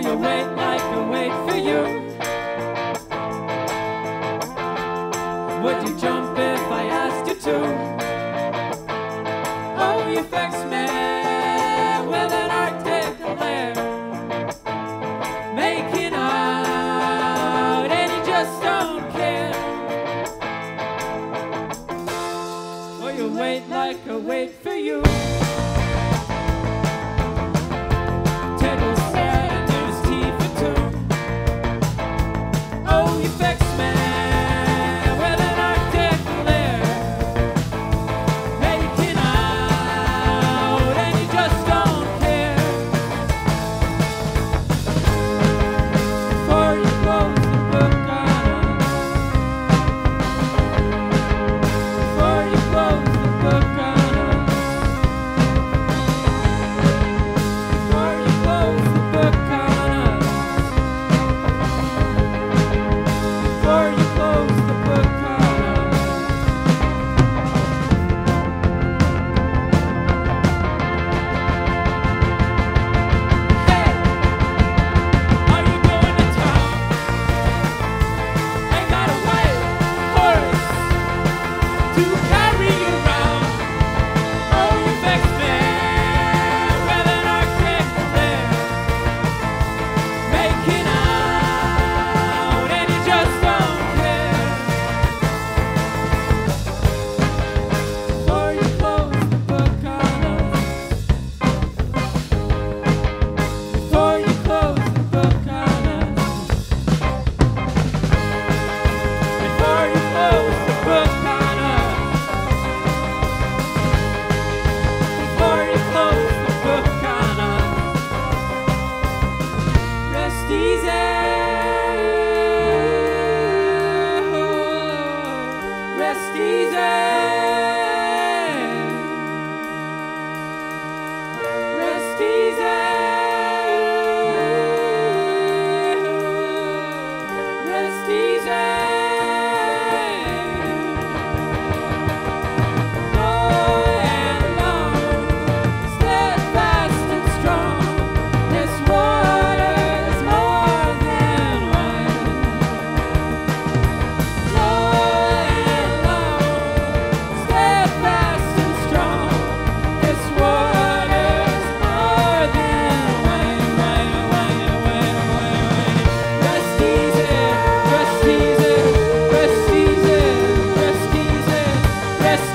while you wait, I can wait for you. Would you jump if I asked you to? Oh, you fix me with an arctic glare. Making out and you just don't care. Oh, Will you wait like I wait for you?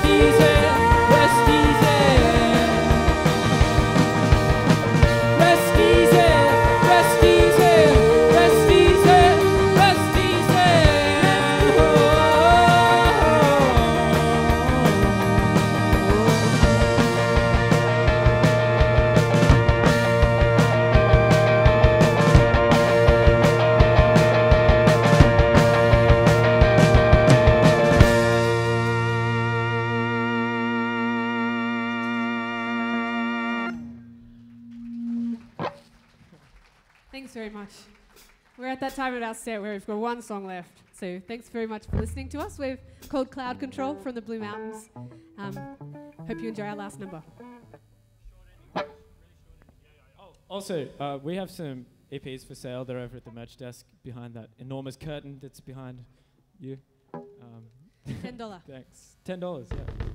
Rest Thanks very much. We're at that time of our set where we've got one song left. So thanks very much for listening to us. We've called Cloud Control from the Blue Mountains. Um, hope you enjoy our last number. Also, uh, we have some EPs for sale. They're over at the merch desk behind that enormous curtain that's behind you. Um, Ten dollar. thanks. Ten dollars. Yeah.